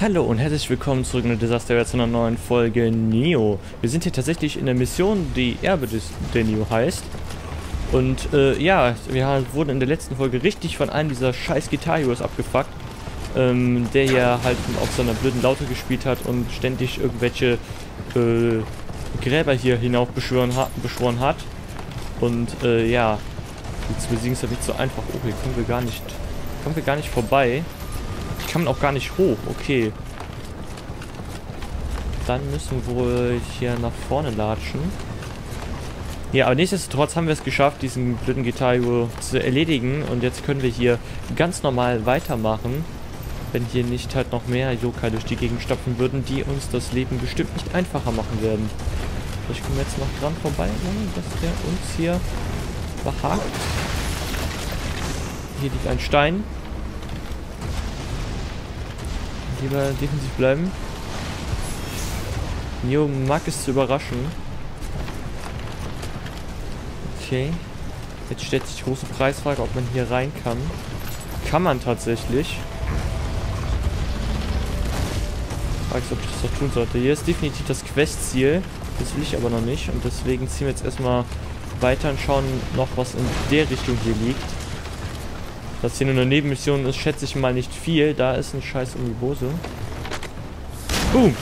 Hallo und herzlich willkommen zurück in der Disaster zu einer neuen Folge Neo. Wir sind hier tatsächlich in der Mission, die Erbe des, der Neo heißt. Und äh, ja, wir wurden in der letzten Folge richtig von einem dieser scheiß Guitar Heroes abgefuckt. Ähm, der ja halt auf seiner blöden Laute gespielt hat und ständig irgendwelche äh, Gräber hier hinauf beschworen, ha beschworen hat. Und äh, ja, zu besiegen ist halt nicht so einfach. Oh, hier kommen wir gar nicht, kommen wir gar nicht vorbei kann man auch gar nicht hoch. Okay. Dann müssen wir wohl hier nach vorne latschen. Ja, aber nichtsdestotrotz haben wir es geschafft, diesen blöden Gitarre zu erledigen. Und jetzt können wir hier ganz normal weitermachen. Wenn hier nicht halt noch mehr Yokai durch die Gegend stapfen würden, die uns das Leben bestimmt nicht einfacher machen werden. Vielleicht kommen wir jetzt noch dran vorbei, ne? dass der uns hier behagt. Hier liegt ein Stein. Lieber defensiv bleiben. Neo mag es zu überraschen. Okay. Jetzt stellt sich die große Preisfrage, ob man hier rein kann. Kann man tatsächlich. Frage ob ich das doch tun sollte. Hier ist definitiv das Questziel. Das will ich aber noch nicht. Und deswegen ziehen wir jetzt erstmal weiter und schauen noch, was in der Richtung hier liegt. Dass hier nur eine Nebenmission ist, schätze ich mal nicht viel. Da ist ein scheiß Umibose. Boom!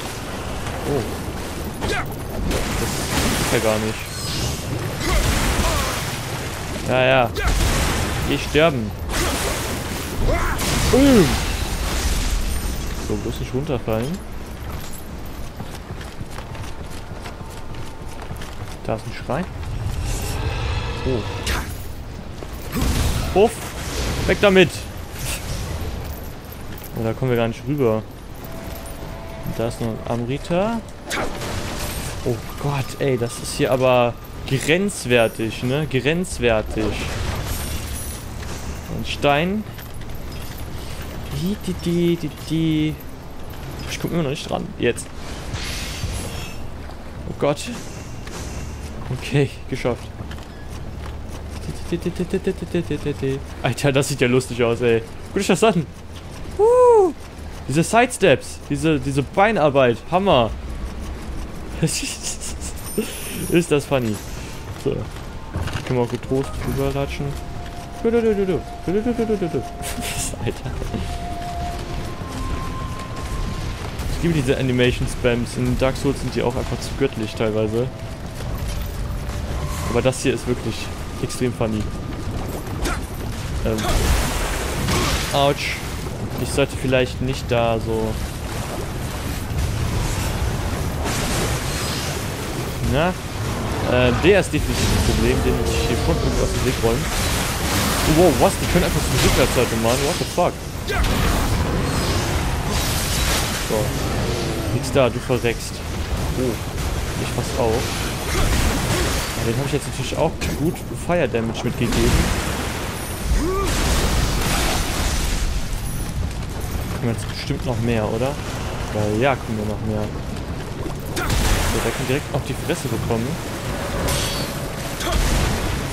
Oh. Das ist ja gar nicht. Ja, ja. Geh sterben. Boom! So, bloß nicht runterfallen. Da ist ein Schrein. Oh. Puff! Weg damit! Oh, da kommen wir gar nicht rüber. Und da ist noch ein Amrita. Oh Gott, ey, das ist hier aber grenzwertig, ne? Grenzwertig. Und Stein. Die, die, die, die. Ich komme immer noch nicht dran. Jetzt. Oh Gott. Okay, geschafft. Alter, das sieht ja lustig aus, ey. Guck dich das an. Uh, diese Sidesteps, diese, diese Beinarbeit, Hammer. Ist das funny. So. Können wir auch getrost rüberlatschen. Alter. Ich liebe diese Animation-Spams. In Dark Souls sind die auch einfach zu göttlich teilweise. Aber das hier ist wirklich extrem funny. Ähm. Autsch. Ich sollte vielleicht nicht da so... Na? Äh, der ist definitiv ein Problem, den ich hier schon aus dem Weg räumen. Oh, wow, was? Die können einfach so Rückwärtsseite machen. What the fuck? So. Nix da, du verreckst. Oh. Ich fast auch den habe ich jetzt natürlich auch gut Fire Damage mitgegeben. Kommen jetzt bestimmt noch mehr, oder? Weil ja, kommen wir noch mehr. So, der kann direkt auf die Fresse bekommen.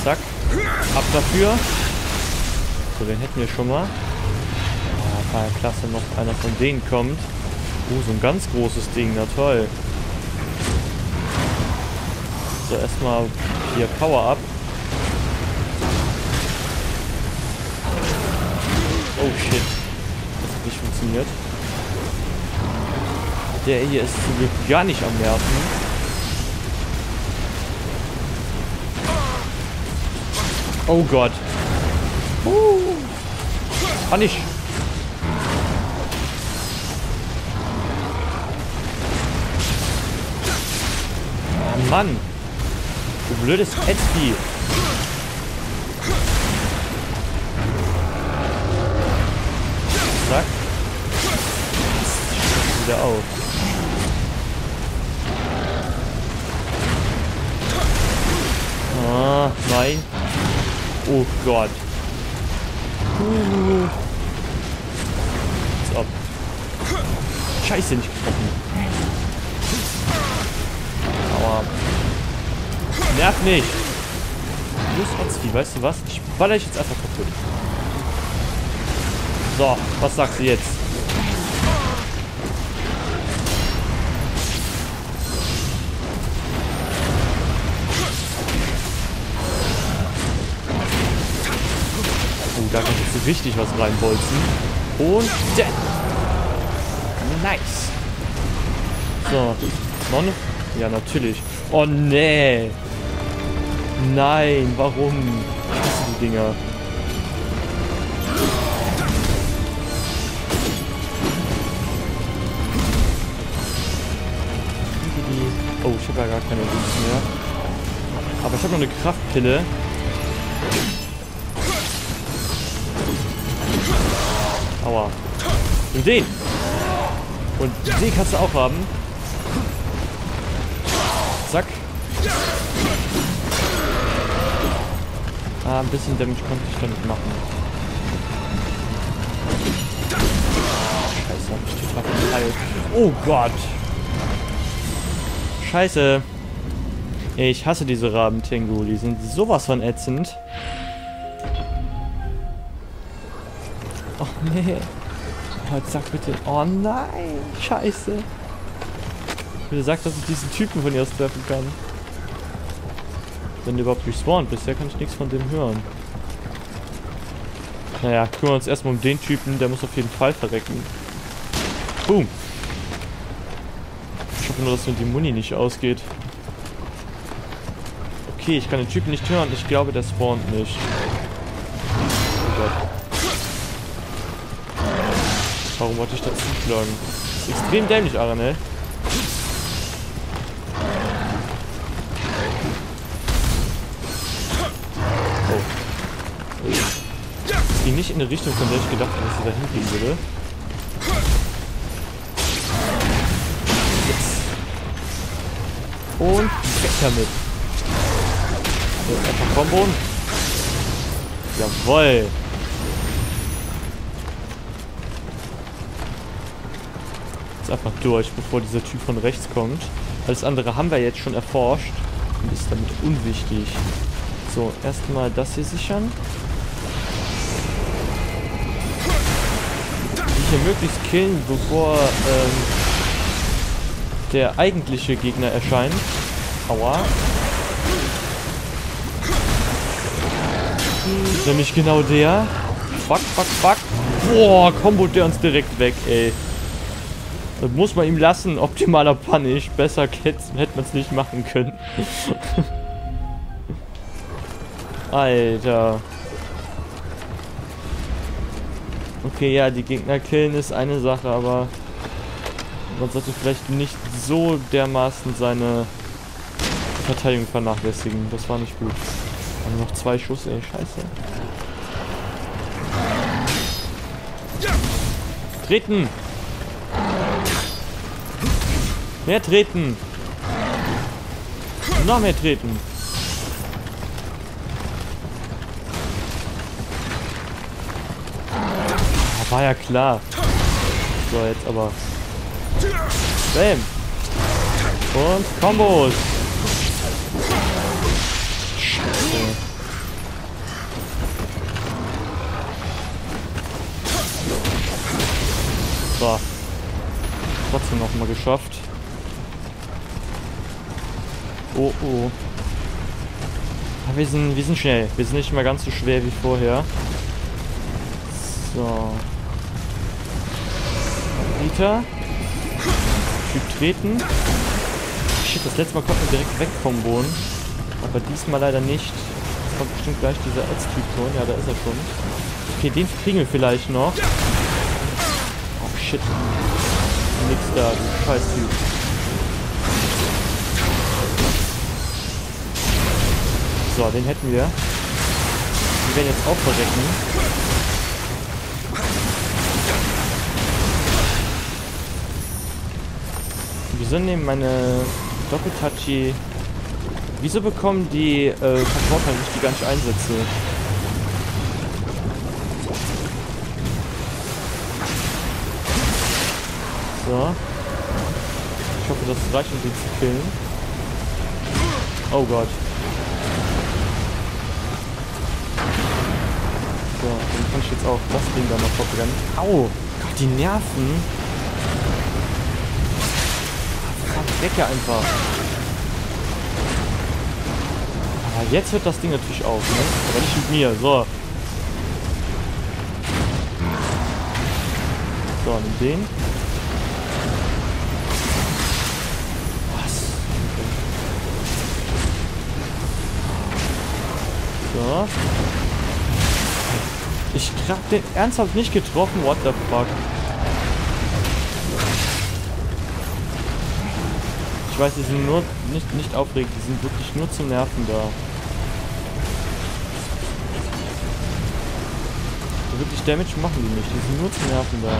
Zack. Ab dafür. So, den hätten wir schon mal. Ah, klasse, noch einer von denen kommt. Oh, so ein ganz großes Ding, na toll. So, erstmal hier Power up. Oh shit. Das hat nicht funktioniert. Der hier ist zum Glück gar nicht am Nerven. Oh Gott. Uh. Kann ich. Ah, Mann. Du blödes Ätzvieh. Zack. Wieder auf. Ah, nein. Oh Gott. Uh. Scheiße, nicht getroffen. Nerv mich. Los, Otzki, weißt du was? Ich baller dich jetzt einfach kaputt. So, was sagst du jetzt? Oh, da kann ich jetzt richtig was reinbolzen. Und dead. Nice. So, Nonne? Ja, natürlich. Oh, nee. Nein, warum? Die Dinger. Oh, ich habe ja gar keine Wunsch mehr. Aber ich habe noch eine Kraftpille. Aua. Und den. Und den kannst du auch haben. Zack. Ah, ein bisschen Damage konnte ich damit machen. Scheiße, hab ich total verteilt. Oh Gott. Scheiße. Ich hasse diese Raben-Tengu. Die sind sowas von ätzend. Oh nee. Oh, sag bitte. Oh nein. Scheiße. Bitte sag, dass ich diesen Typen von ihr aus treffen kann. Wenn der überhaupt respawnt. Bisher kann ich nichts von dem hören. Naja, kümmern wir uns erstmal um den Typen. Der muss auf jeden Fall verrecken. Boom. Ich hoffe nur, dass mir die Muni nicht ausgeht. Okay, ich kann den Typen nicht hören. Ich glaube, der spawnt nicht. Oh Gott. Warum wollte ich das zuschlagen? Extrem dämlich, Aranel. Ging nicht in eine Richtung, von der ich gedacht habe, dass sie da hingehen würde. Und weg damit. So, einfach Kombon. Jawoll. Jetzt einfach durch, bevor dieser Typ von rechts kommt. Alles andere haben wir jetzt schon erforscht und ist damit unwichtig. So, erstmal das hier sichern. Hier möglichst killen, bevor ähm, der eigentliche Gegner erscheint. Aua. Nämlich genau der. Fuck, fuck, fuck. Boah, Combo der uns direkt weg, ey. Das muss man ihm lassen. Optimaler Punish. Besser hätte man es nicht machen können. Alter. Okay, ja, die Gegner killen ist eine Sache, aber man sollte vielleicht nicht so dermaßen seine Verteidigung vernachlässigen. Das war nicht gut. Aber noch zwei Schuss, ey, scheiße. Treten! Mehr treten! Noch mehr treten! War ja klar. So, jetzt aber Bam. Und Kombos. So. Trotzdem noch mal geschafft. Oh, oh. Wir sind, wir sind schnell. Wir sind nicht mehr ganz so schwer wie vorher. So. Dieter. Typ treten. Shit, das letzte Mal konnten wir direkt wegkombonen. Aber diesmal leider nicht. Jetzt kommt bestimmt gleich dieser Ads-Typ-Ton. Ja, da ist er schon. Okay, den kriegen wir vielleicht noch. Oh, shit. Nix da, du scheiß Typ. So, den hätten wir. Wir werden jetzt auch verrecken. Wieso nehmen meine Doppeltachi... Wieso bekommen die äh, Supporter nicht, die gar nicht einsetze? So. Ich hoffe, das reicht, um die zu killen. Oh Gott. So, dann kann ich jetzt auch das Ding da noch verbrennen. Au! Gott, die Nerven. Ja einfach. Aber jetzt hört das Ding natürlich auf, ne? Aber nicht mit mir. So. So, nimm den. Was? So. Ich hab den ernsthaft nicht getroffen. What the fuck? Ich weiß, die sind nur nicht, nicht aufregend, die sind wirklich nur zum Nerven da. Wirklich Damage machen die nicht, die sind nur zum Nerven da.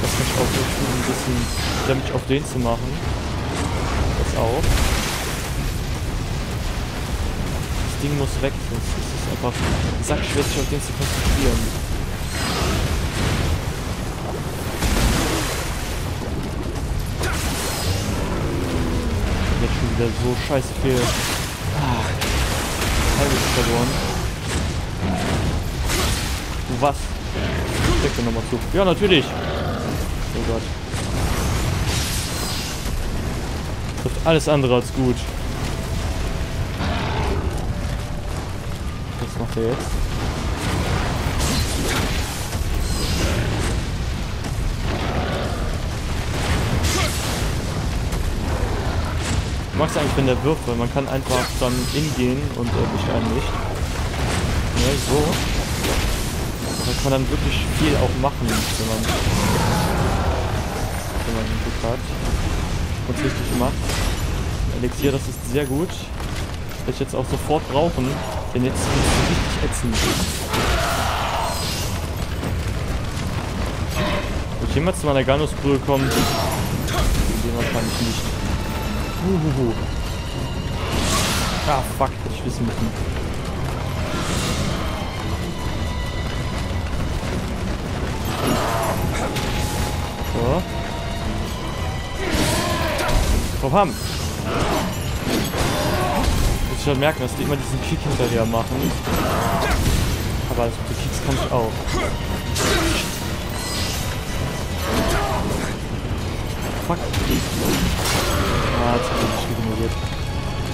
Das kann ich auch versuchen, ein bisschen Damage auf den zu machen. Das auch. Das Ding muss weg, sonst ist es einfach sackschwer, sich auf den zu konzentrieren. Wieder so scheiße viel. Ah, halbes verloren. Du was? Steck dir nochmal zu. Ja, natürlich. Oh Gott. Trifft alles andere als gut. Was macht er jetzt? Ich mag es eigentlich, wenn der wirft, weil man kann einfach dann ingehen und erwischt einen nicht. Ja, so. Da kann man dann wirklich viel auch machen, wenn man, wenn man Glück hat. Und richtig macht. Elixier, das ist sehr gut. Werde ich jetzt auch sofort brauchen, denn jetzt ist es richtig ätzend. Wird jemals zu meiner Ganusbrühe kommen? Den wahrscheinlich nicht. Uhuhu. Ah, fuck, ich wissen müssen. So. Komm, ham. Muss ich halt merken, dass die immer diesen Kick hinterher machen. Aber also, die Kicks kann ich auch. Fuck. Ah, jetzt hat er sich ignoriert.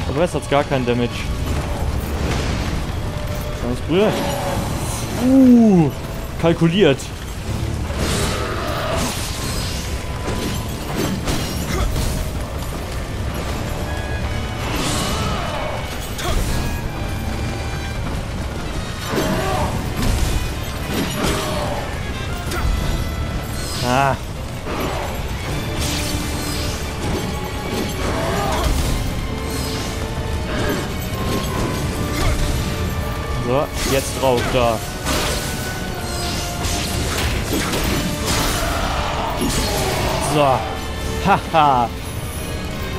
Aber jetzt hat es gar keinen Damage. Ganz früher. Uh, kalkuliert. Ah. Jetzt drauf, da. So. Haha.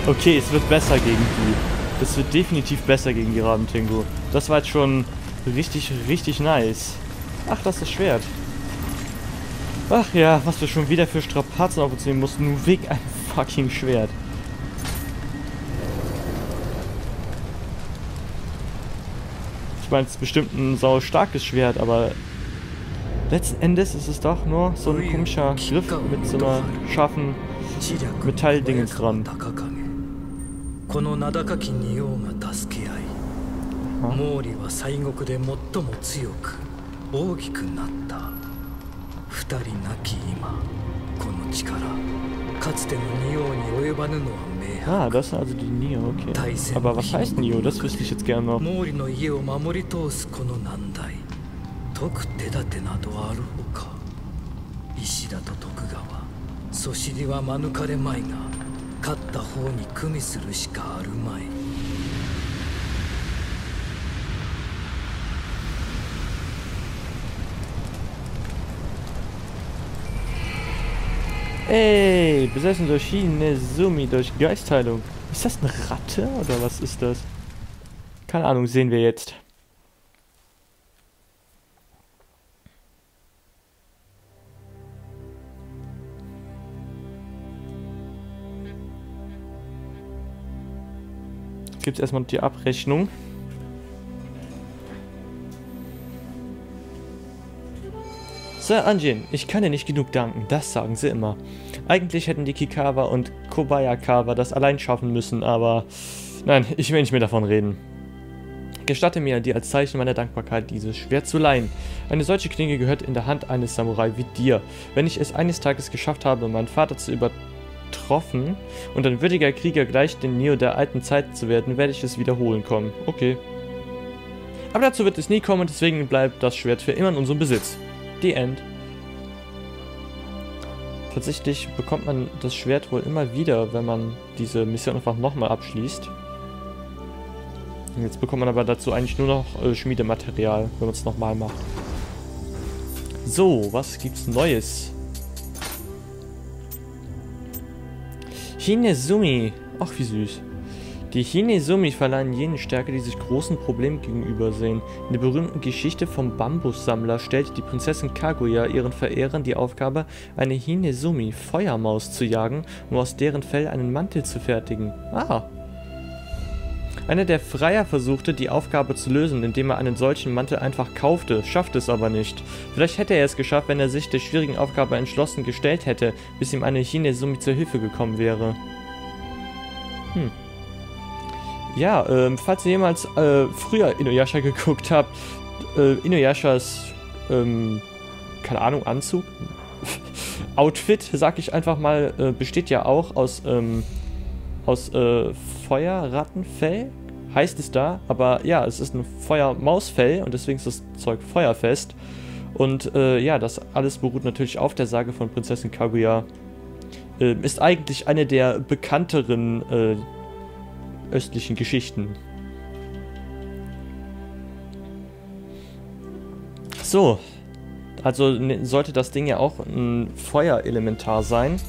okay, es wird besser gegen die. Es wird definitiv besser gegen die Rabentingo. Das war jetzt schon richtig, richtig nice. Ach, das ist das Schwert. Ach ja, was wir schon wieder für Strapazen auf uns nehmen mussten, nur wegen einem fucking Schwert. meine, es ist bestimmt ein sau starkes Schwert, aber letzten Endes ist es doch nur so ein komischer Griff mit so einer scharfen Metalldingens dran. この名高き仁王が助け合い毛利は西国で最も強く大きくなった二人なき今この力かつての仁王に及ばぬのは Ah, das sind also die Nio, okay. Aber was heißt Nio? Das wüsste ich jetzt gerne noch. Soshiri wa manukaremai ga, katta hou ni kumi suru shika aru mai. Ey, besessen durch Sumi, durch Geistheilung. Ist das eine Ratte oder was ist das? Keine Ahnung, sehen wir jetzt. Gibt es erstmal die Abrechnung. Sir Anjin, ich kann dir nicht genug danken, das sagen sie immer. Eigentlich hätten die Kikawa und Kobayakawa das allein schaffen müssen, aber... Nein, ich will nicht mehr davon reden. Gestatte mir, dir als Zeichen meiner Dankbarkeit dieses Schwert zu leihen. Eine solche Klinge gehört in der Hand eines Samurai wie dir. Wenn ich es eines Tages geschafft habe, meinen Vater zu übertroffen und ein würdiger Krieger gleich den Neo der alten Zeit zu werden, werde ich es wiederholen kommen. Okay. Aber dazu wird es nie kommen, deswegen bleibt das Schwert für immer in unserem Besitz. The End. Tatsächlich bekommt man das Schwert wohl immer wieder, wenn man diese Mission einfach nochmal abschließt. Jetzt bekommt man aber dazu eigentlich nur noch äh, Schmiedematerial, wenn man es nochmal macht. So, was gibt's Neues? Hinezumi. Ach, wie süß. Die Hinezumi verleihen jene Stärke, die sich großen Problemen gegenübersehen. In der berühmten Geschichte vom Bambussammler stellt die Prinzessin Kaguya ihren Verehrern die Aufgabe, eine Hinezumi, Feuermaus, zu jagen, um aus deren Fell einen Mantel zu fertigen. Ah, einer der Freier versuchte, die Aufgabe zu lösen, indem er einen solchen Mantel einfach kaufte, schaffte es aber nicht. Vielleicht hätte er es geschafft, wenn er sich der schwierigen Aufgabe entschlossen gestellt hätte, bis ihm eine Chinesumi zur Hilfe gekommen wäre. Hm. Ja, ähm, falls ihr jemals äh, früher Inuyasha geguckt habt, äh, Inuyashas, ähm, keine Ahnung, Anzug, Outfit, sag ich einfach mal, äh, besteht ja auch aus, ähm, aus äh, Feuerrattenfell, heißt es da. Aber ja, es ist ein Feuermausfell und deswegen ist das Zeug feuerfest. Und äh, ja, das alles beruht natürlich auf der Sage von Prinzessin Kaguya. Äh, ist eigentlich eine der bekannteren östlichen Geschichten. So, also ne, sollte das Ding ja auch ein Feuerelementar sein.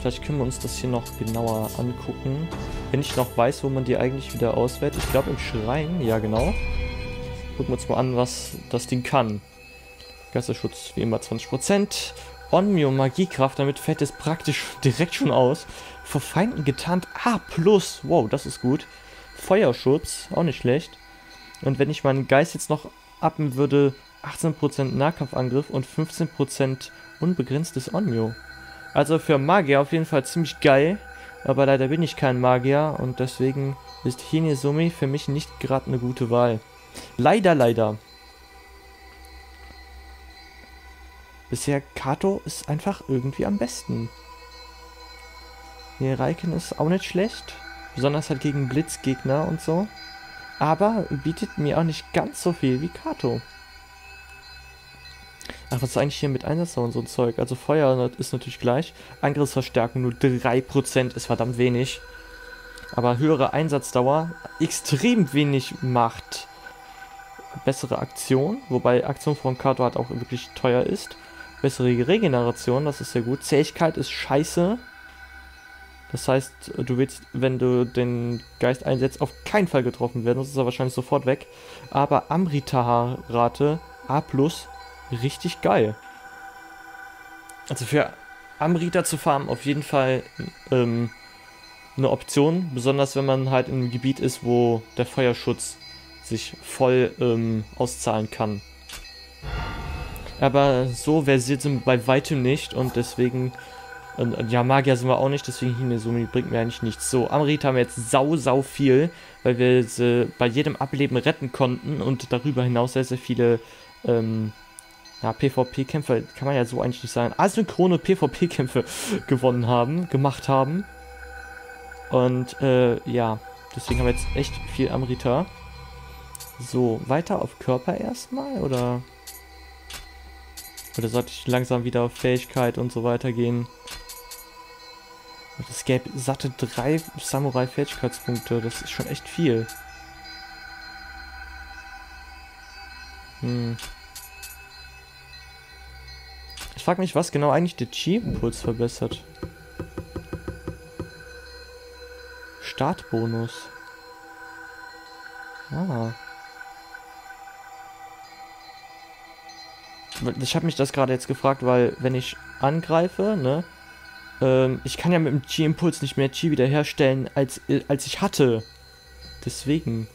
Vielleicht können wir uns das hier noch genauer angucken. Wenn ich noch weiß, wo man die eigentlich wieder auswählt. Ich glaube im Schrein. Ja, genau. Gucken wir uns mal an, was das Ding kann. Geisterschutz wie immer 20%. Onmyo Magiekraft, damit fällt es praktisch direkt schon aus. Vor Feinden getarnt A+. Wow, das ist gut. Feuerschutz, auch nicht schlecht. Und wenn ich meinen Geist jetzt noch appen würde, 18% Nahkampfangriff und 15% unbegrenztes Onmyo. Also für Magier auf jeden Fall ziemlich geil. Aber leider bin ich kein Magier und deswegen ist Hinezumi für mich nicht gerade eine gute Wahl. Leider, leider. Bisher Kato ist einfach irgendwie am besten. Nee, Raiken ist auch nicht schlecht. Besonders halt gegen Blitzgegner und so. Aber bietet mir auch nicht ganz so viel wie Kato. Ach, was ist eigentlich hier mit Einsatzdauer und so ein Zeug? Also Feuer ist natürlich gleich. Angriffsverstärkung nur 3% ist verdammt wenig. Aber höhere Einsatzdauer, extrem wenig Macht. Bessere Aktion, wobei Aktion von Kato halt auch wirklich teuer ist. Bessere Regeneration, das ist sehr gut. Zähigkeit ist scheiße. Das heißt, du willst, wenn du den Geist einsetzt, auf keinen Fall getroffen werden. Das ist er wahrscheinlich sofort weg. Aber Amrita-Rate A+, richtig geil. Also für Amrita zu farmen auf jeden Fall ähm, eine Option, besonders wenn man halt in einem Gebiet ist, wo der Feuerschutz sich voll ähm, auszahlen kann. Aber so versiert sind bei weitem nicht und deswegen, äh, ja, Magier sind wir auch nicht, deswegen Hinezumi bringt mir eigentlich nichts. So, Amrita haben wir jetzt sau, sau viel, weil wir sie bei jedem Ableben retten konnten und darüber hinaus sehr, sehr viele ähm, ja, PvP-Kämpfe kann man ja so eigentlich nicht sagen, asynchrone PvP-Kämpfe gewonnen haben, gemacht haben. Und äh, ja, deswegen haben wir jetzt echt viel Amrita. So, weiter auf Körper erstmal, oder? Oder sollte ich langsam wieder auf Fähigkeit und so weiter gehen? Es gäbe satte drei Samurai-Fähigkeitspunkte, das ist schon echt viel. Hm. Ich frage mich, was genau eigentlich der Chi-Impuls verbessert. Startbonus. Ah. Ich habe mich das gerade jetzt gefragt, weil wenn ich angreife, ne, ähm, ich kann ja mit dem Chi-Impuls nicht mehr Chi wiederherstellen, als, äh, als ich hatte. Deswegen.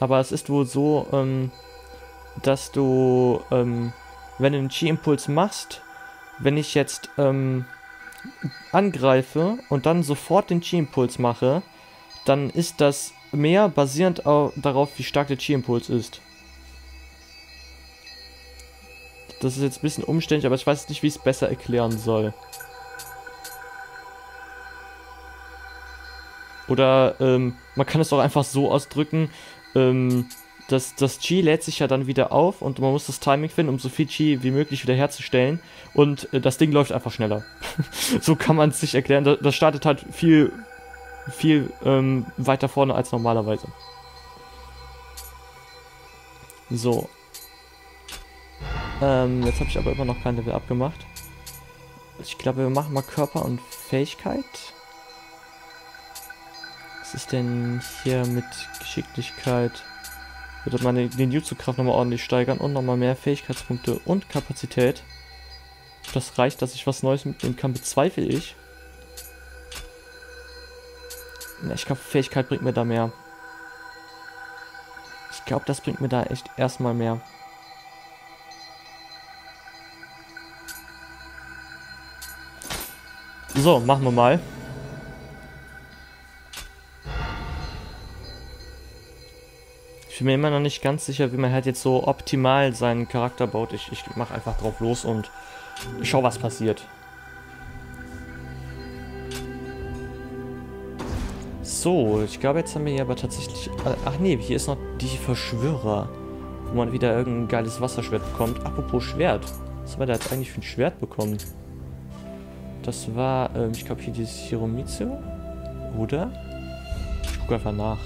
Aber es ist wohl so, ähm, dass du, ähm, wenn du einen Chi-Impuls machst, wenn ich jetzt ähm, angreife und dann sofort den Chi-Impuls mache, dann ist das mehr basierend darauf, wie stark der Chi-Impuls ist. Das ist jetzt ein bisschen umständlich, aber ich weiß nicht, wie ich es besser erklären soll. Oder ähm, man kann es auch einfach so ausdrücken, ähm, dass das Chi lädt sich ja dann wieder auf und man muss das Timing finden, um so viel Chi wie möglich wieder herzustellen. Und äh, das Ding läuft einfach schneller. so kann man es sich erklären. Das, das startet halt viel, viel ähm, weiter vorne als normalerweise. So. Ähm, jetzt habe ich aber immer noch kein Level abgemacht. Ich glaube, wir machen mal Körper und Fähigkeit. Was ist denn hier mit Geschicklichkeit? Wird meine den Jutsu-Kraft nochmal ordentlich steigern und nochmal mehr Fähigkeitspunkte und Kapazität. Ob das reicht, dass ich was Neues mitnehmen kann, bezweifle ich. Na, ich glaube, Fähigkeit bringt mir da mehr. Ich glaube, das bringt mir da echt erstmal mehr. So, machen wir mal. Bin mir immer noch nicht ganz sicher, wie man halt jetzt so optimal seinen Charakter baut. Ich, ich mache einfach drauf los und schau, was passiert. So, ich glaube, jetzt haben wir hier aber tatsächlich... Ach nee, hier ist noch die Verschwörer. Wo man wieder irgendein geiles Wasserschwert bekommt. Apropos Schwert. Was haben wir da jetzt eigentlich für ein Schwert bekommen? Das war, ähm, ich glaube, hier dieses Hiromitsu. Oder? Ich gucke einfach nach.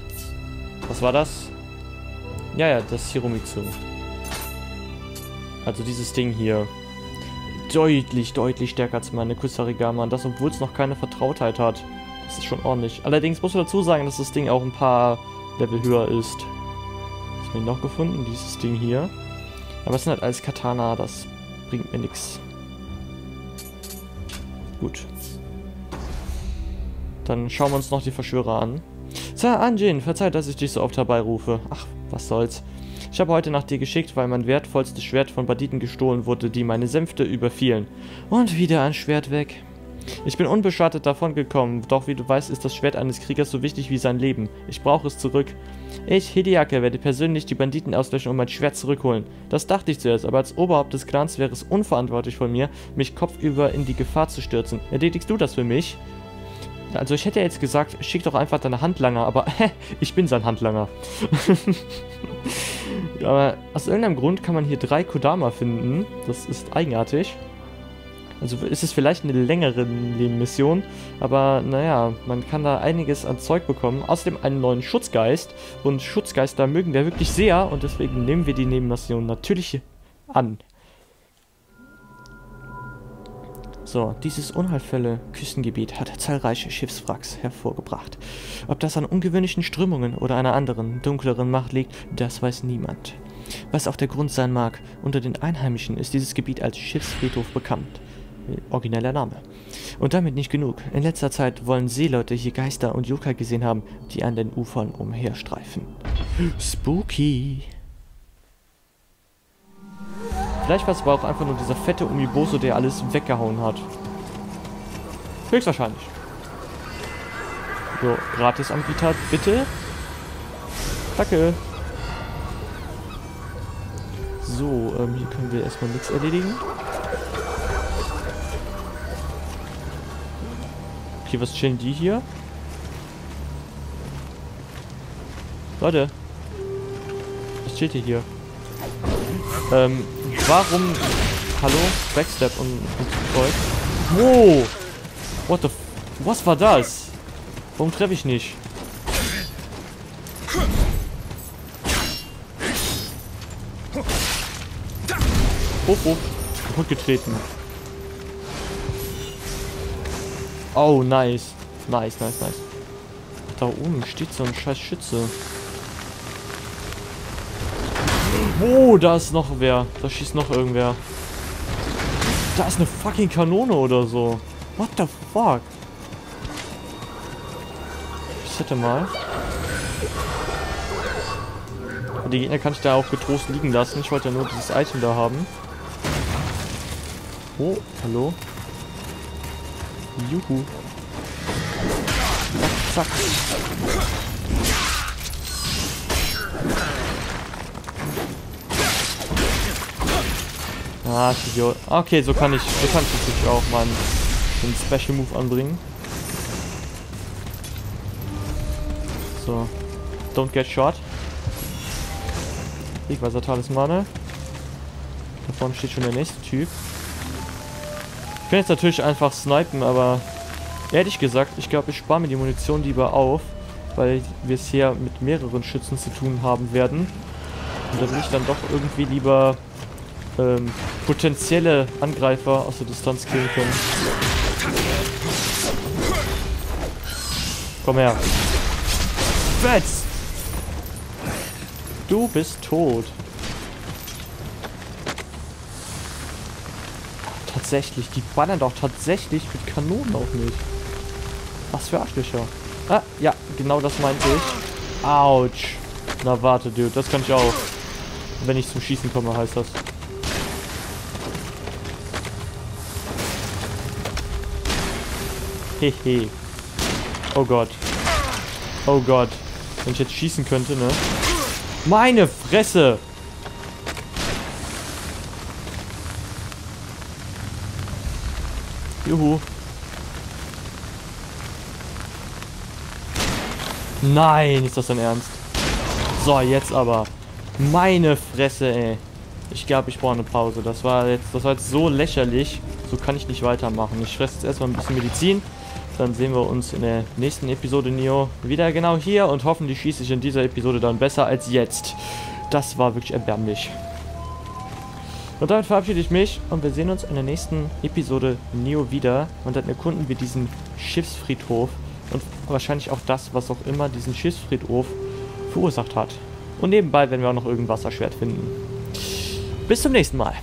Was war das? Ja, ja, das Hiromitsu. Also dieses Ding hier. Deutlich, deutlich stärker als meine Kusarigama. Und das, obwohl es noch keine Vertrautheit hat. Das ist schon ordentlich. Allerdings muss man dazu sagen, dass das Ding auch ein paar Level höher ist. Was haben wir noch gefunden? Dieses Ding hier. Aber es sind halt alles Katana. Das bringt mir nichts. Gut. Dann schauen wir uns noch die Verschwörer an. Sir Anjin, verzeih, dass ich dich so oft herbeirufe. Ach, was soll's. Ich habe heute nach dir geschickt, weil mein wertvollstes Schwert von Banditen gestohlen wurde, die meine Sänfte überfielen. Und wieder ein Schwert weg. Ich bin unbeschadet davongekommen, doch wie du weißt, ist das Schwert eines Kriegers so wichtig wie sein Leben. Ich brauche es zurück. Ich, Hideake, werde persönlich die Banditen auslöschen und mein Schwert zurückholen. Das dachte ich zuerst, aber als Oberhaupt des Clans wäre es unverantwortlich von mir, mich kopfüber in die Gefahr zu stürzen. Erledigst du das für mich? Also ich hätte jetzt gesagt, schick doch einfach deine Handlanger, aber ich bin sein Handlanger. aber aus irgendeinem Grund kann man hier drei Kodama finden. Das ist eigenartig. Also ist es vielleicht eine längere Mission, aber naja, man kann da einiges an Zeug bekommen. Außerdem einen neuen Schutzgeist und Schutzgeister mögen wir wirklich sehr und deswegen nehmen wir die Nebenmission natürlich an. So, dieses unheilvolle Küstengebiet hat zahlreiche Schiffswracks hervorgebracht. Ob das an ungewöhnlichen Strömungen oder einer anderen, dunkleren Macht liegt, das weiß niemand. Was auch der Grund sein mag, unter den Einheimischen ist dieses Gebiet als Schiffsfriedhof bekannt. Origineller Name. Und damit nicht genug. In letzter Zeit wollen Seeleute hier Geister und Yokai gesehen haben, die an den Ufern umherstreifen. Spooky. Vielleicht war es aber auch einfach nur dieser fette Umiboso, der alles weggehauen hat. Höchstwahrscheinlich. So, Gratis-Anbieter, bitte. Danke. So, ähm, hier können wir erstmal nichts erledigen. Okay, was chillen die hier? Leute. Was chillt ihr hier? Ähm, Warum... Hallo? Backstep und, und Zeug. Wow! What the... Was war das? Warum treffe ich nicht? Hoch, hoch. Kaputt. Oh, nice. Nice, nice, nice. Da oben steht so ein scheiß Schütze. Oh, da ist noch wer. Da schießt noch irgendwer. Da ist eine fucking Kanone oder so. What the fuck? Ich hätte mal. Die Gegner kann ich da auch getrost liegen lassen. Ich wollte ja nur dieses Item da haben. Oh, hallo. Juhu. Zack, zack. Ah, ich Idiot. Okay, so kann ich, so kann ich natürlich auch mal einen, Special Move anbringen. So. Don't get shot. Wegweiser Talismane. Da vorne steht schon der nächste Typ. Ich kann jetzt natürlich einfach snipen, aber ehrlich gesagt, ich glaube, ich spare mir die Munition lieber auf, weil wir es hier mit mehreren Schützen zu tun haben werden. Und dann will ich dann doch irgendwie lieber ähm, potenzielle Angreifer aus der Distanz killen können. Komm her. Fetz! Du bist tot. Tatsächlich, die ballern doch tatsächlich mit Kanonen auf mich. Was für Arschlöcher. Ah, ja, genau das meinte ich. Autsch. Na warte, Dude, das kann ich auch. Wenn ich zum Schießen komme, heißt das. Hehe. Oh Gott. Oh Gott. Wenn ich jetzt schießen könnte, ne? Meine Fresse! Juhu. Nein, ist das dein Ernst? So, jetzt aber. Meine Fresse, ey. Ich glaube, ich brauche eine Pause. Das war jetzt, das war jetzt so lächerlich. So kann ich nicht weitermachen. Ich fresse jetzt erstmal ein bisschen Medizin. Dann sehen wir uns in der nächsten Episode Neo wieder genau hier und hoffentlich schieße ich in dieser Episode dann besser als jetzt. Das war wirklich erbärmlich. Und damit verabschiede ich mich und wir sehen uns in der nächsten Episode Neo wieder und dann erkunden wir diesen Schiffsfriedhof und wahrscheinlich auch das, was auch immer diesen Schiffsfriedhof verursacht hat. Und nebenbei werden wir auch noch irgendein Wasserschwert finden. Bis zum nächsten Mal.